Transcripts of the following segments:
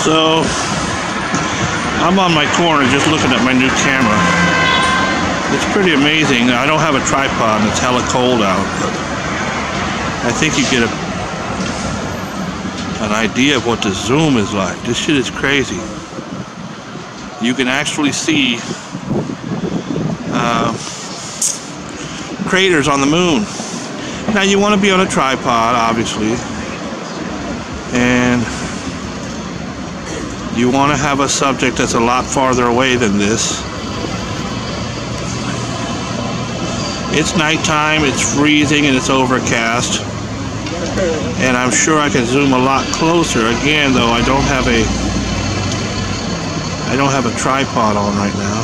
So, I'm on my corner just looking at my new camera. It's pretty amazing. I don't have a tripod and it's hella cold out, but I think you get a, an idea of what the zoom is like. This shit is crazy. You can actually see uh, craters on the moon. Now you want to be on a tripod, obviously, you want to have a subject that's a lot farther away than this. It's nighttime, it's freezing, and it's overcast. And I'm sure I can zoom a lot closer. Again, though, I don't have a I don't have a tripod on right now.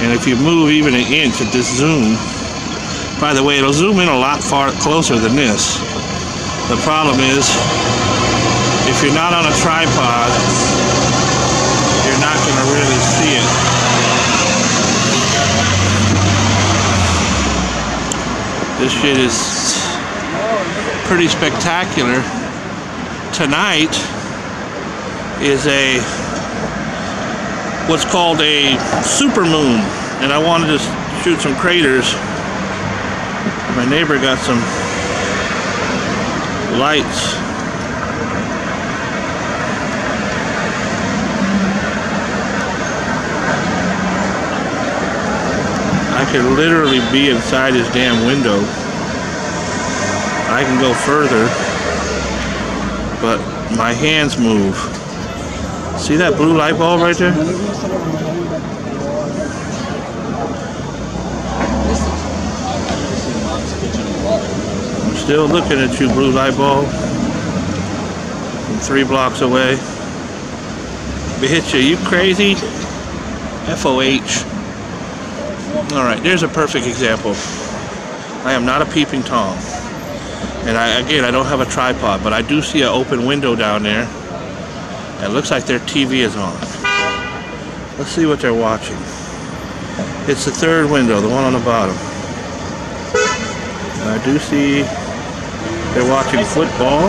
And if you move even an inch at this zoom, by the way, it'll zoom in a lot far closer than this. The problem is, if you're not on a tripod, you're not going to really see it. This shit is pretty spectacular. Tonight is a what's called a super moon and I wanted to shoot some craters my neighbor got some lights could literally be inside his damn window I can go further but my hands move See that blue light bulb right there? I'm still looking at you, blue light bulb. From three blocks away. Bitch, are you crazy? FOH. Alright, there's a perfect example. I am not a peeping Tom. And I, again, I don't have a tripod, but I do see an open window down there. It looks like their TV is on. Let's see what they're watching. It's the third window, the one on the bottom. And I do see they're watching football.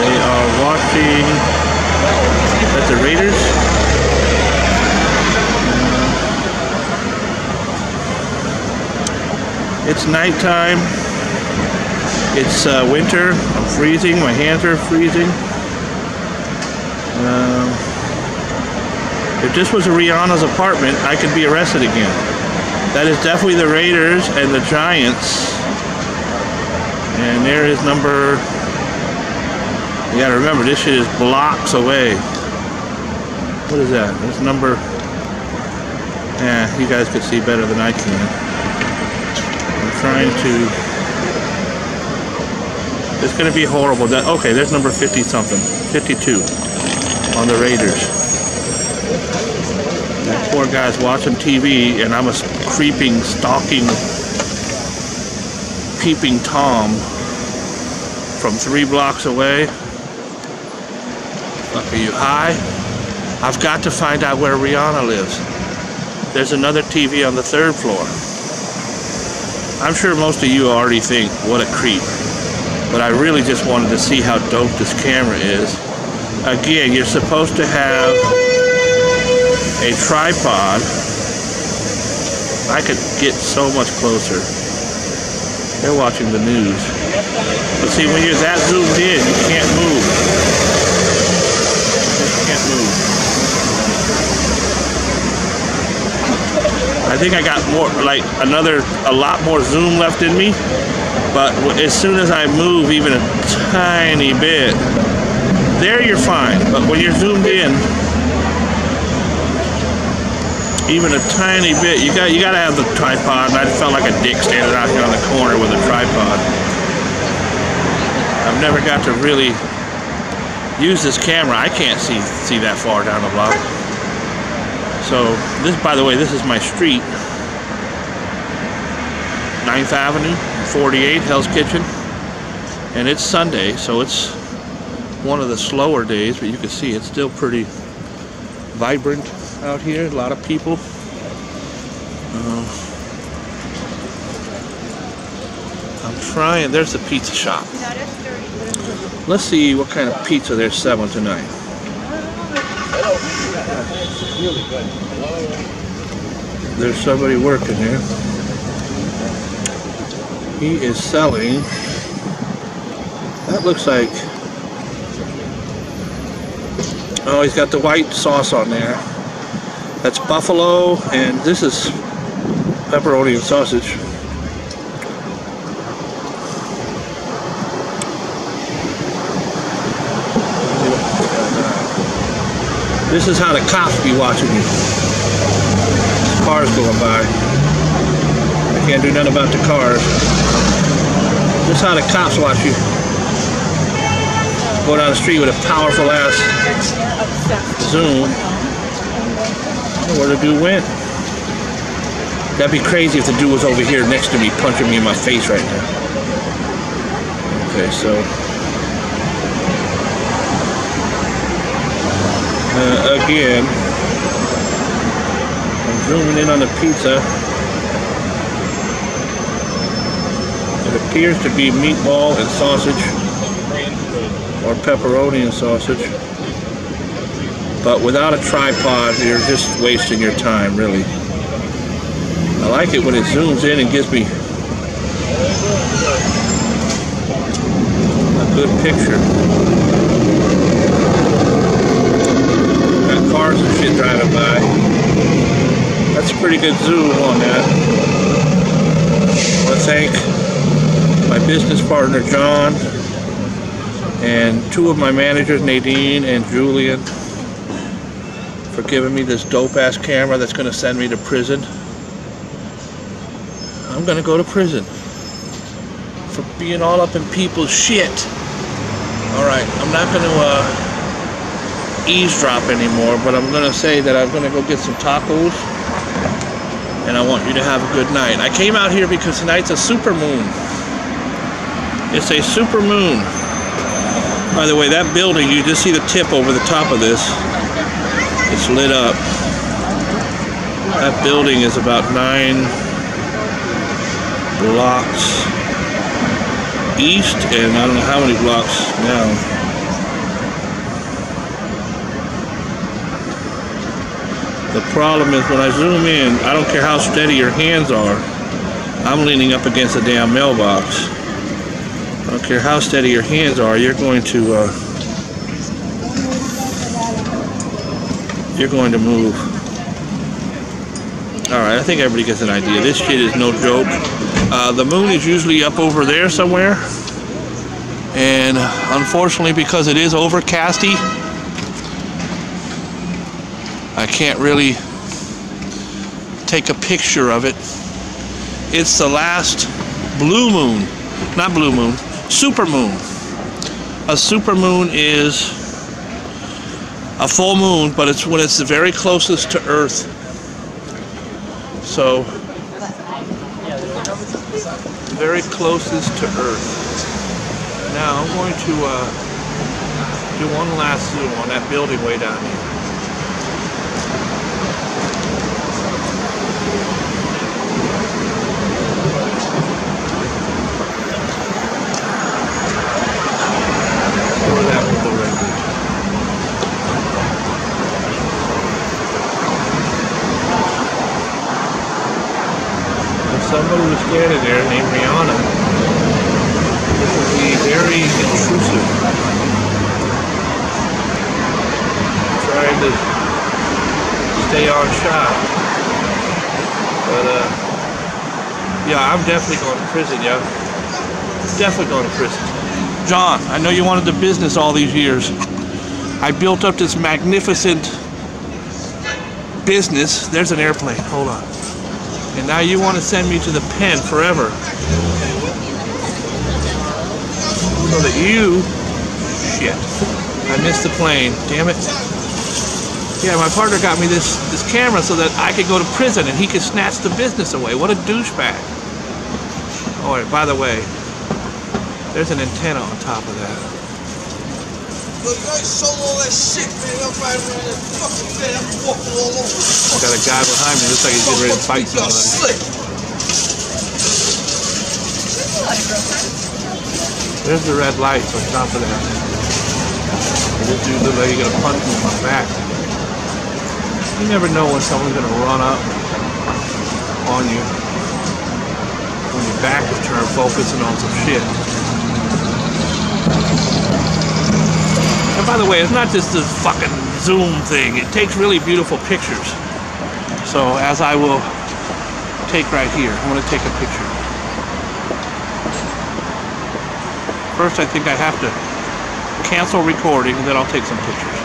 They are watching at the Raiders. It's nighttime. It's uh, winter. I'm freezing. My hands are freezing. Um, if this was Rihanna's apartment, I could be arrested again. That is definitely the Raiders and the Giants. And there is number. You gotta remember, this shit is blocks away. What is that? That's number. Yeah, you guys could see better than I can. Trying to. It's gonna be horrible. That okay? There's number 50 something, 52 on the Raiders. That poor guy's watching TV, and I'm a creeping, stalking, peeping Tom from three blocks away. Fuck, are you high? I've got to find out where Rihanna lives. There's another TV on the third floor. I'm sure most of you already think, what a creep. But I really just wanted to see how dope this camera is again, you're supposed to have a tripod. I could get so much closer. They're watching the news. But see, when you're that zoomed in, you can't move. You can't move. I think I got more, like another, a lot more zoom left in me. But as soon as I move even a tiny bit, there you're fine, but when you're zoomed in, even a tiny bit, you got you got to have the tripod. And I felt like a dick standing out here on the corner with a tripod. I've never got to really use this camera. I can't see see that far down the block. So this, by the way, this is my street, 9th Avenue, 48, Hell's Kitchen, and it's Sunday, so it's one of the slower days, but you can see it's still pretty vibrant out here. A lot of people. Uh, I'm trying. There's a pizza shop. Let's see what kind of pizza they're selling tonight. There's somebody working here. He is selling. That looks like. Oh, he's got the white sauce on there. That's buffalo, and this is pepperoni and sausage. This is how the cops be watching you. Cars going by. I can't do nothing about the cars. This is how the cops watch you. Go down the street with a powerful ass zoom. Where the dude went. That'd be crazy if the dude was over here next to me punching me in my face right now. Okay, so uh, again. I'm zooming in on the pizza. It appears to be meatball and sausage or pepperoni and sausage. But without a tripod, you're just wasting your time, really. I like it when it zooms in and gives me a good picture. Cars and shit driving by. That's a pretty good zoom on that. I want to thank my business partner John and two of my managers Nadine and Julian for giving me this dope ass camera that's going to send me to prison. I'm going to go to prison for being all up in people's shit. Alright, I'm not going to uh, eavesdrop anymore, but I'm going to say that I'm going to go get some tacos and I want you to have a good night. I came out here because tonight's a super moon. It's a super moon. By the way, that building, you just see the tip over the top of this. It's lit up. That building is about nine blocks east and I don't know how many blocks now. The problem is when I zoom in, I don't care how steady your hands are, I'm leaning up against a damn mailbox. I don't care how steady your hands are, you're going to uh, you're going to move. Alright, I think everybody gets an idea. This shit is no joke. Uh, the moon is usually up over there somewhere. And unfortunately, because it is overcasty, I can't really take a picture of it. It's the last blue moon, not blue moon, super moon. A super moon is a full moon, but it's when it's the very closest to Earth. So, very closest to Earth. Now I'm going to uh, do one last zoom on that building way down here. Somebody was standing there named Rihanna. This would be very intrusive. Trying to stay on shot. But, uh, yeah, I'm definitely going to prison, yeah. Definitely going to prison. John, I know you wanted the business all these years. I built up this magnificent business. There's an airplane. Hold on. And now you want to send me to the pen forever. So that you... Shit. I missed the plane. Damn it. Yeah, my partner got me this, this camera so that I could go to prison and he could snatch the business away. What a douchebag. Oh, by the way, there's an antenna on top of that. Look, I sold all that shit, man. I'm riding around that fucking bed. I'm walking all over. I got a guy behind me. Looks like he's getting ready to fight somebody. There's the red lights on top of that. This dude looks like he's gonna punch me in my back. You never know when someone's gonna run up on you when your back is turned focusing on some shit. By the way, it's not just this fucking zoom thing. It takes really beautiful pictures. So as I will take right here, I'm going to take a picture. First, I think I have to cancel recording, and then I'll take some pictures.